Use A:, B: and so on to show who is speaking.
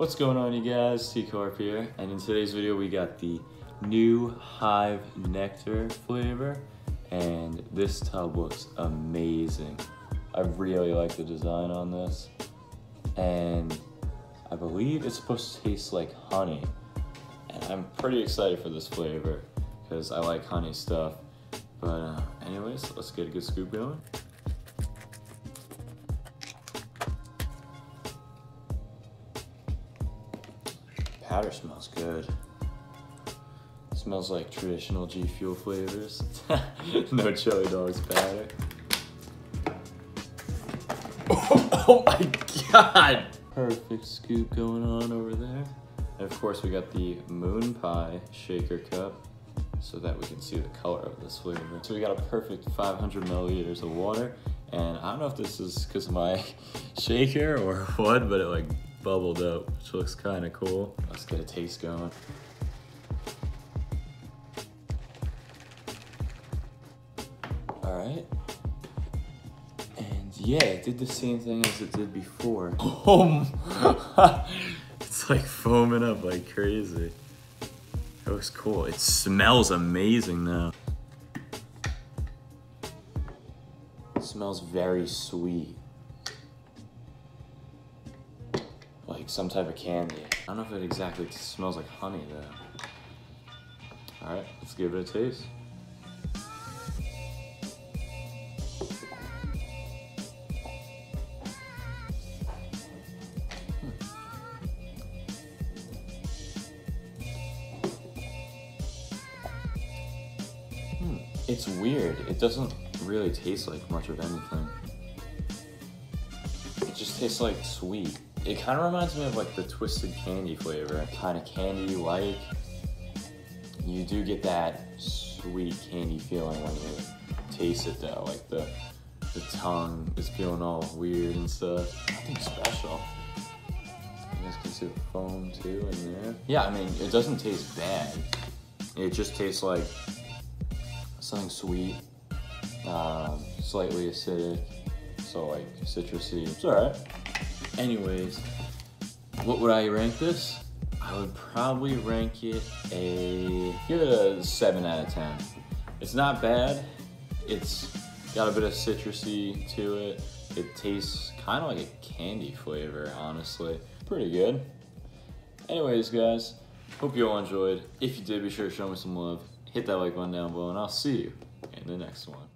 A: What's going on you guys, T-Karp here, and in today's video we got the new Hive Nectar flavor, and this tub looks amazing. I really like the design on this, and I believe it's supposed to taste like honey, and I'm pretty excited for this flavor, because I like honey stuff. But uh, anyways, let's get a good scoop going. Powder smells good. smells like traditional G Fuel flavors. no chili dogs powder. Oh, oh, my god! Perfect scoop going on over there. And of course we got the moon pie shaker cup so that we can see the color of this flavor. So we got a perfect 500 milliliters of water and I don't know if this is because of my shaker or what, but it like bubbled up, which looks kind of cool. Let's get a taste going. All right. And yeah, it did the same thing as it did before. Oh, it's like foaming up like crazy. It looks cool. It smells amazing though. It smells very sweet. Like some type of candy. I don't know if it exactly smells like honey though. All right, let's give it a taste. Hmm. It's weird. It doesn't really taste like much of anything. It just tastes like sweet. It kind of reminds me of like the twisted candy flavor, kind of candy like. You do get that sweet candy feeling when you taste it though, like the the tongue is feeling all weird and stuff. Nothing special. You guys can see the foam too in there. Yeah, I mean, it doesn't taste bad. It just tastes like something sweet, um, slightly acidic, so like citrusy. It's alright. Anyways, what would I rank this? I would probably rank it a, a seven out of 10. It's not bad. It's got a bit of citrusy to it. It tastes kind of like a candy flavor, honestly. Pretty good. Anyways, guys, hope you all enjoyed. If you did, be sure to show me some love. Hit that like button down below, and I'll see you in the next one.